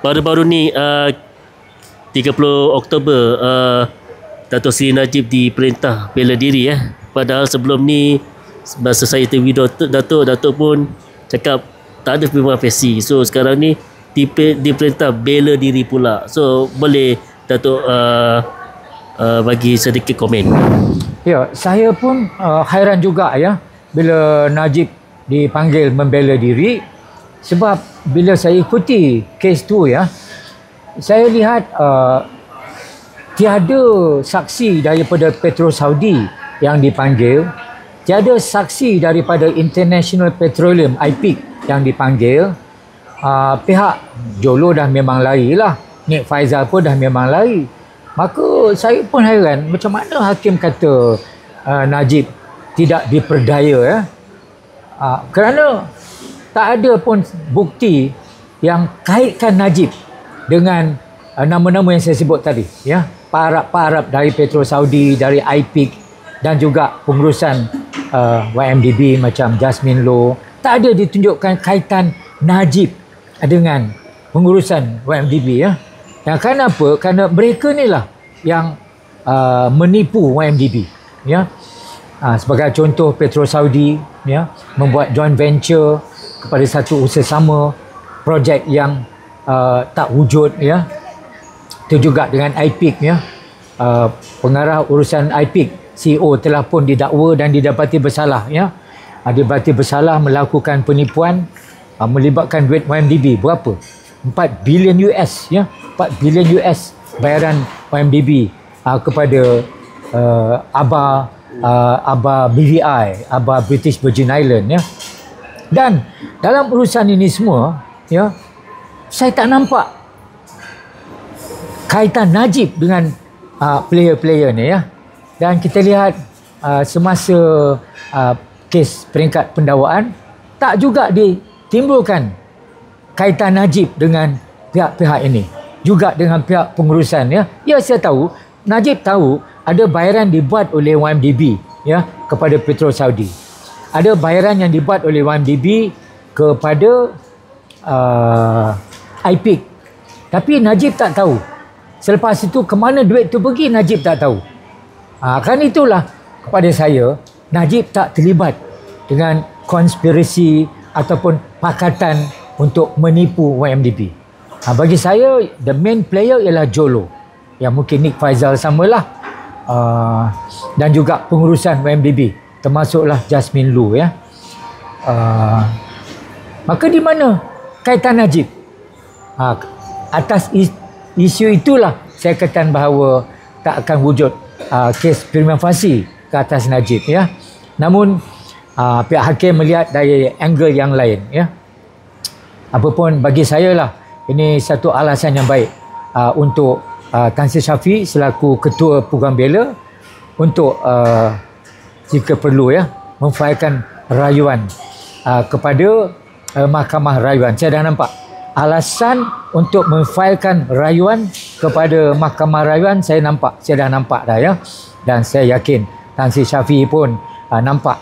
baru-baru ni uh, 30 Oktober uh, Dato' Seri Najib diperintah bela diri ya. Padahal sebelum ni masa saya interview Dato', Dato', Dato' pun cakap tak ada firman fesi. So sekarang ni diperintah bela diri pula. So boleh Dato' uh, uh, bagi sedikit komen. Ya, saya pun uh, hairan juga ya bila Najib dipanggil membela diri sebab bila saya ikuti kes tu ya saya lihat uh, tiada saksi daripada Petro Saudi yang dipanggil tiada saksi daripada International Petroleum IPIC yang dipanggil. Uh, pihak Jolo dah memang lari lah. Nik Faizal pun dah memang lari. Maka saya pun hairan macam mana hakim kata uh, Najib tidak diperdaya ya. Uh, kerana tak ada pun bukti yang kaitkan Najib dengan uh, nama-nama yang saya sebut tadi ya. Para-para dari Petro Saudi, dari IPIC dan juga pengurusan uh, YMDB macam Jasmine Low tak ada ditunjukkan kaitan Najib dengan pengurusan YMDB ya. Yang kenapa? Kerana mereka ni lah yang uh, menipu YMDB. Ya. Uh, sebagai contoh Petro Saudi ya membuat joint venture kepada satu usaha sama projek yang uh, tak wujud ya. Itu juga dengan IPIC ya. Uh, pengarah urusan IPIC CEO telah pun didakwa dan didapati bersalah ya. Uh, didapati bersalah melakukan penipuan uh, melibatkan duit YMDB berapa? 4 bilion US ya 4 bilion US bayaran YMDB uh, kepada uh, ABA uh, ABA BVI ABA British Virgin Island ya dan dalam urusan ini semua ya saya tak nampak kaitan Najib dengan uh, player-player ni ya. Dan kita lihat uh, semasa uh, kes peringkat pendawaan tak juga ditimbulkan kaitan Najib dengan pihak-pihak ini. Juga dengan pihak pengurusan ya. Ya saya tahu Najib tahu ada bayaran dibuat oleh YMDB ya kepada Petro Saudi ada bayaran yang dibuat oleh YMDB kepada uh, IPIC tapi Najib tak tahu selepas itu ke mana duit tu pergi Najib tak tahu ha, kan itulah kepada saya Najib tak terlibat dengan konspirasi ataupun pakatan untuk menipu YMDB. Ha, bagi saya, the main player ialah Jolo. Yang mungkin Nick Faizal samalah. Uh, dan juga pengurusan YMDB. Termasuklah Jasmine Lu. Ya. Uh, maka di mana kaitan Najib? Ha, atas is, isu itulah saya katakan bahawa tak akan wujud uh, kes prima facie ke atas Najib. Ya. Namun, uh, pihak hakim melihat dari angle yang lain. Ya apapun bagi saya lah ini satu alasan yang baik uh, untuk uh, Tan Sri Syafi selaku ketua program bela untuk uh, jika perlu ya memfailkan rayuan. Uh, kepada uh, mahkamah rayuan. Saya dah nampak alasan untuk memfailkan rayuan kepada mahkamah rayuan saya nampak. Saya dah nampak dah ya. Dan saya yakin Tan Sri Syafi pun uh, nampak